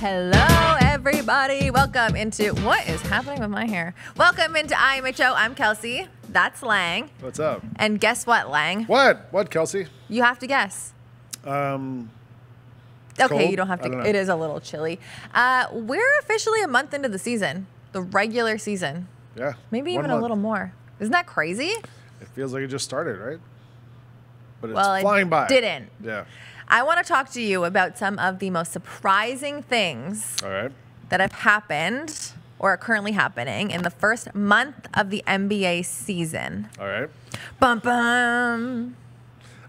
Hello, everybody. Welcome into what is happening with my hair? Welcome into IMHO. I'm Kelcey. That's Lang. What's up? And guess what, Lang? What? What, Kelcey? You have to guess. Um, Okay, cold? you don't have to. don't. It is a little chilly. Uh, we're officially a month into the season, the regular season. yeah. Maybe even a little more. Isn't that crazy? It feels like it just started, right? But it's Well, it flying by. didn't. Yeah. I want to talk to you about some of the most surprising things All right. that have happened or are currently happening in the first month of the NBA season. All right. Bum bum.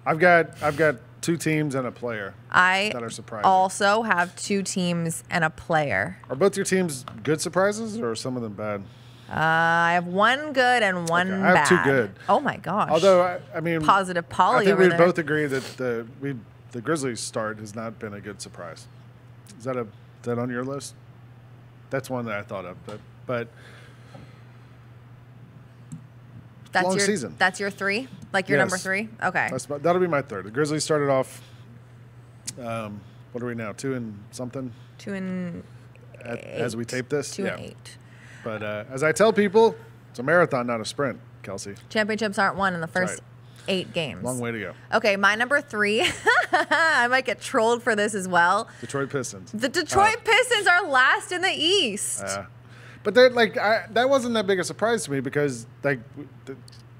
I've got I've got two teams and a player. I That are surprising. also have two teams and a player. Are both your teams good surprises or are some of them bad? Uh, I have one good and one Okay, I have two bad. good. Oh my gosh. Although I, I mean, Positive I think we both agree that the we the Grizzlies start has not been a good surprise. Is that a is that on your list? That's one that I thought of, but but that's long your season. that's your three, like your number three. Okay. That's my, that'll be my third. The Grizzlies started off. Um, what are we now? Two and something two and at, as we tape this. Two yeah. and eight. But uh, as I tell people, it's a marathon, not a sprint. Kelcey, Championships aren't won in the first right. Eight games. long way to go. Okay, my number three. I might get trolled for this as well. Detroit Pistons. The Detroit Pistons are last in the East. Uh, but they're like I, that wasn't that big a surprise to me because like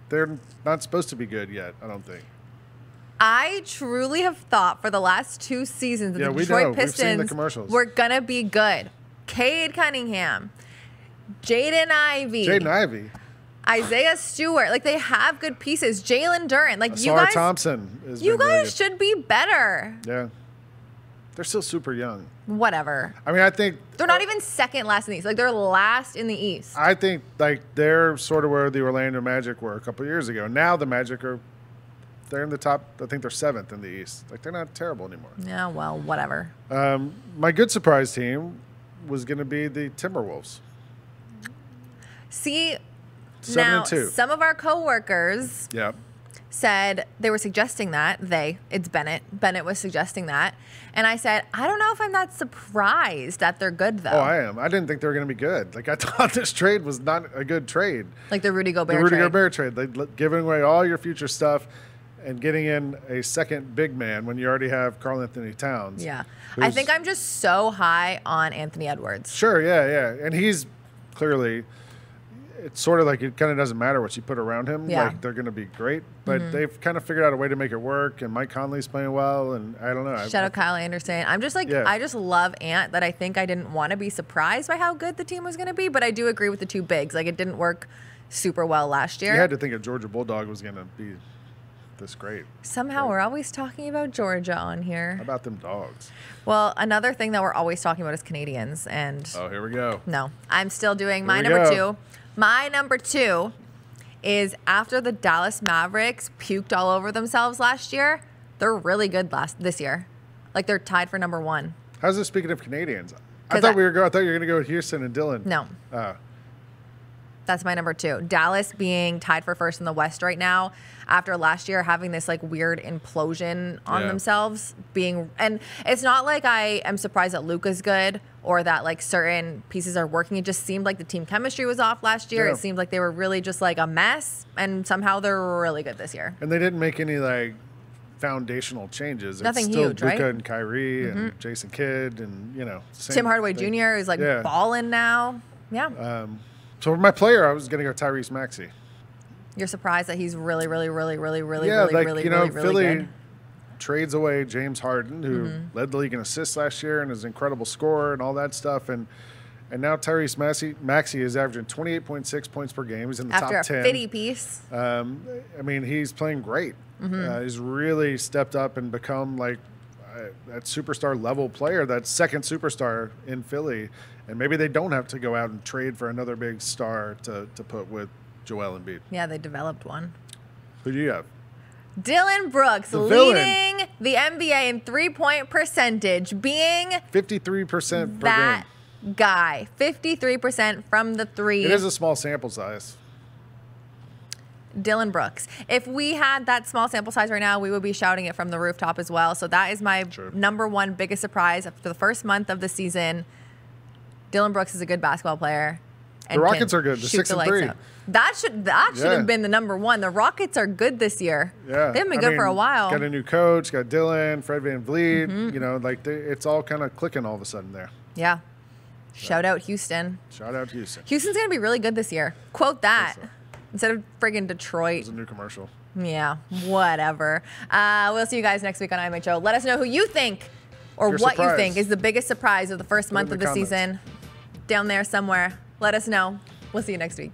they're not supposed to be good yet. I don't think. I truly have thought for the last two seasons that Yeah, the Detroit the Pistons commercials. were gonna be good. Cade Cunningham, Jaden Ivey, Jaden Ivey, Isaiah Stewart, like they have good pieces. Jalen Duren, like you Ausar guys, Thompson is. you guys should be better. Yeah, they're still super young. Whatever. I mean, I think They're not even second last in the East. Like they're last in the East. I think like they're sort of where the Orlando Magic were a couple years ago. Now the Magic are they're in the top. I think they're seventh in the East. Like they're not terrible anymore. Yeah, well, whatever. Um, my good surprise team was going to be the Timberwolves. See, Seven now and two. some of our coworkers Yeah. said they were suggesting that they it's Bennett Bennett was suggesting that and I said I don't know if I'm that surprised that they're good though Oh, I am. I didn't think they were going to be good. Like I thought this trade was not a good trade. like the Rudy Gobert the Rudy trade. Gobert trade, like giving away all your future stuff and getting in a second big man when you already have Karl-Anthony Towns. yeah I think I'm just so high on Anthony Edwards Sure, yeah, yeah. And he's clearly, it's sort of like it kind of doesn't matter what you put around him. Yeah. Like they're going to be great, but Mm-hmm. they've kind of figured out a way to make it work. And Mike Conley's playing well, and I don't know. I- shout out Kyle Anderson I'm just like Yeah. I just love Ant that I think I didn't want to be surprised by how good the team was going to be but I do agree with the two bigs like it didn't work super well last year you had to think a Georgia Bulldog was going to be this great. somehow we're always talking about Georgia on here How about them dogs? well another thing that we're always talking about is Canadians and Oh, here we go. No, I'm still doing my number go. two. My number two is after the Dallas Mavericks puked all over themselves last year. They're really good last this year. Like they're tied for number one. How's this speaking of Canadians? I thought I- we were go. I thought you were going to go with Houston and Dillon. No, Uh, that's my number two. Dallas being tied for first in the West right now after last year having this like weird implosion on Yeah. themselves. Being and it's not like I am surprised that Luka's good or that like certain pieces are working. It just seemed like the team chemistry was off last year. Yeah. It seemed like they were really just like a mess, and somehow they're really good this year. and they didn't make any like foundational changes. Nothing it's still huge, Luka right? Mm-hmm. and Kyrie and Jason Kidd and you know same Tim Hardaway thing. Jr. is like Yeah. balling now. Yeah, Um, so for my player, I was going to go Tyrese Maxey. you're surprised that he's really, really, really, really, really, yeah, really, like really, you know, really, really Philly. Mm-hmm. trades away James Harden, who led the league in assists last year and is an incredible scorer and all that stuff, and and now Tyrese Maxey, Maxey is averaging 28.6 points per game. He's in the After a top 10. fitty piece. Um, I mean, he's playing great. Mm-hmm. Uh, he's really stepped up and become like uh, that superstar level player, that second superstar in Philly. And maybe they don't have to go out and trade for another big star to, to put with Joel Embiid. Yeah, they developed one. Who do you have? Dillon Brooks The villain. leading the NBA in three point percentage, being 53% per that guy. 53% from the three. It is a small sample size. Dillon Brooks. If we had that small sample size right now, we would be shouting it from the rooftop as well. So that is my Sure. number one biggest surprise after the first month of the season. Dillon Brooks is a good basketball player. and Rockets are good. They're six the and three. out. That should that should Yeah. have been the number one. The Rockets are good this year. Yeah, they haven't been I good for a while. Got a new coach. Got Dylan, Fred VanVleet. Mm-hmm. You know, like they, it's all kind of clicking all of a sudden there. yeah. Shout out Houston. Shout out Houston. Houston's gonna be really good this year. Quote that so. instead of friggin' Detroit. It's a new commercial. Yeah, whatever. Uh, we'll see you guys next week on IMHO. Let us know who you think or Your what you think is the biggest surprise of the first Put month of the the comments. season. Down there somewhere. Let us know. We'll see you next week.